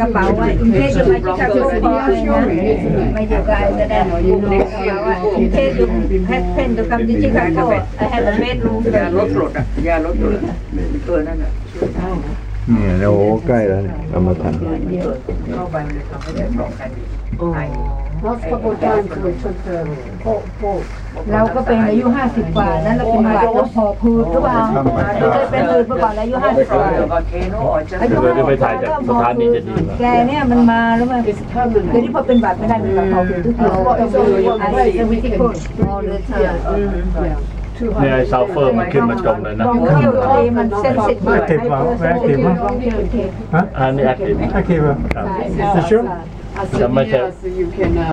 กระเป๋าว่าอินเทสมาที่กับลูกพ่อเลยนะไม่อยู่กับไอ้แต่ได้หนูอยู่ในกระเป๋าว่าอินเทสอยู่แพทเพนดูกับดิจิทัลโก้ไอ้แฮปปี้เบดรูมยาลดกรดอะยาลดกรดตัวนั่นอะ เนี่ยโอ้โหใกล้แล้วเนี่ยเอามาทันเข้าไปมันจะทำให้ได้สองกันไอ Last couple of times we took the full, full. เราก็เป็นอายุ50กว่านั้นเราเป็นหวัดแล้วพอพืดหรือเปล่าเราเคยเป็นพืดมาก่อนแล้วอายุ50กว่าแล้วก็เทโนออกจากอายุ50กว่าก็พอพืดแกเนี่ยมันมาแล้วมัน It's permanent. เดี๋ยวนี้พอเป็นหวัดไม่ได้เป็นหวัดพอพืดทุกทีต้องมีไอเซวิติโคนมอลเลเทอร์ Yeah. Two เนี่ย hundred. ไอ้ซัลเฟอร์มันขึ้นมาจมเลยนะลองเที่ยวทะเลมันเส้นสิบ Active เปล่าไม่ active มั้งอันนี้แอคทีฟ Active อะครับ You sure? I said, Somebody said- yes, you can, uh,